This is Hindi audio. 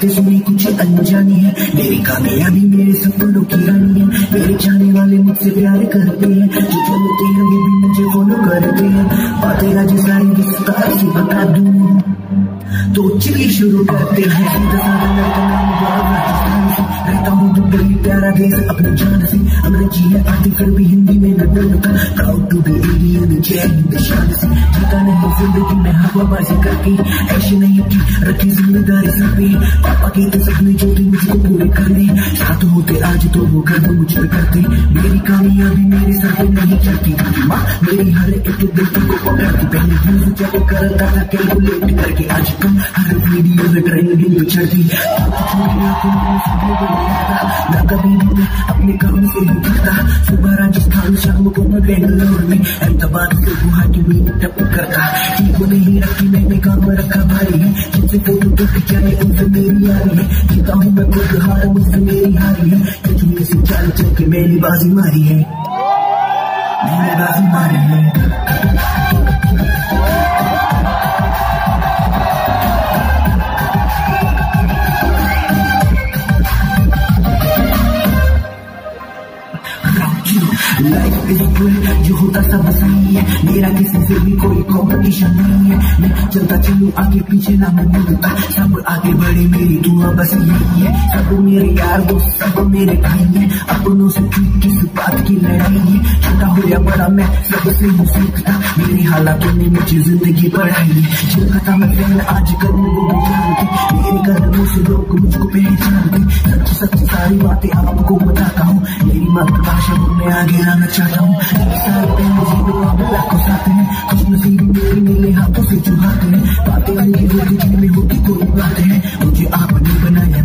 बातें सुनी, कुछ अनजानी है। मेरी कामयाबी मेरे सपनों की रानी है। मेरे जाने वाले मुझसे प्यार करते हैं। जो चलते हैं, वो भी मुझे फॉलो करते हैं। बातें आज सारी विस्तार से बता दूँ। तो चलिए शुरू करते हैं। प्यारा देश अपने जान से। अंग्रेज़ी है आती फिर भी हिंदी में न बोलता proud to be Indian Hind शान से। जीता नहीं ज़िंदगी में हवाबाजी करके। ऐसी नहीं की रखी ज़िम्मेदारी सर पे पापा के तो सपने जो थे मुझको पूरे करने। साथ होते, आज तो वो गर्व मुझ पे करते। मेरी कामयाबी मेरे सर पे नहीं चलती माँ, मेरी हर एक गलती को पकड़ती पहले यूज़ चेक करता था कैलकुलेट करके। आज कम हर वीडियो में ट्रेंडिंग चढ़ती। ना कभी अपने काम से ही सुबह राजस्थान शाम को मैं बेंगलोर में अहमदाबाद से गुवाहाटी में टप करता वो नहीं रखी मैंने काम रखा भारी है जिनसे फ़ोटो तो खिंचाए उनसे मेरी यारी है जीता हूँ मैं खुद हार मुझसे मेरी हारी है कि से चाल चल के मैंने बाजी मारी है मैंने बाजी मारी है लाइफ इज़ फुल जो होता सब सही है मेरा किसी से भी कोई कंपटीशन नहीं है मैं चलता चलूँ आगे पीछे ना मैं मुड़ता सब आगे बढ़े मेरी दुआ बस यही है सब मेरे यार दोस्त सब मेरे भाई है अपनों से किस बात की लड़ाई छोटा हो या बड़ा मैं सबसे हूँ सीखता मेरी हालातों ने मुझे ज़िंदगी बढ़ाई है चलता मैं फ़ैन आज कल मेरे कदमों से लोग मुझको पहचानते सच्ची सच्ची सारी बातें आपको बताता हूँ मेरी मातृभाषा को मैं आगे आना चाहता हूँ खुश मेरे मेरे हाथों से चुहाते हैं बातें होती कोई बातें मुझे आपने